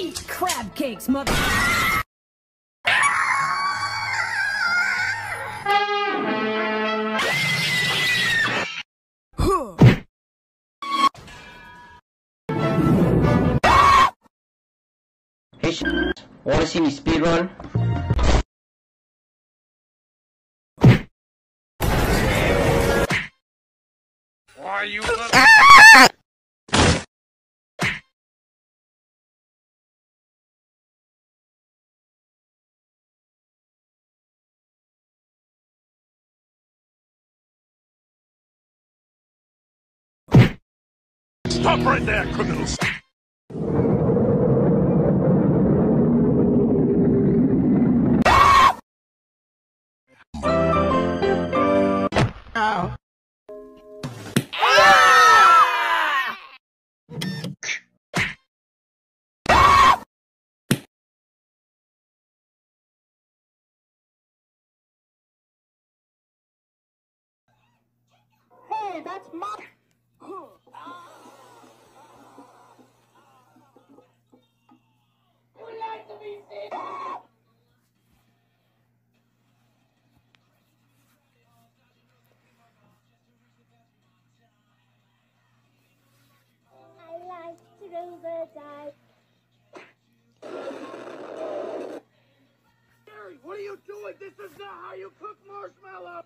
Cupcakes, mother. Hey, sh wanna see me speedrun? Why you ah! Stop right there, criminals! Ow. Hey, that's my. Gary, what are you doing? This is not how you cook marshmallows.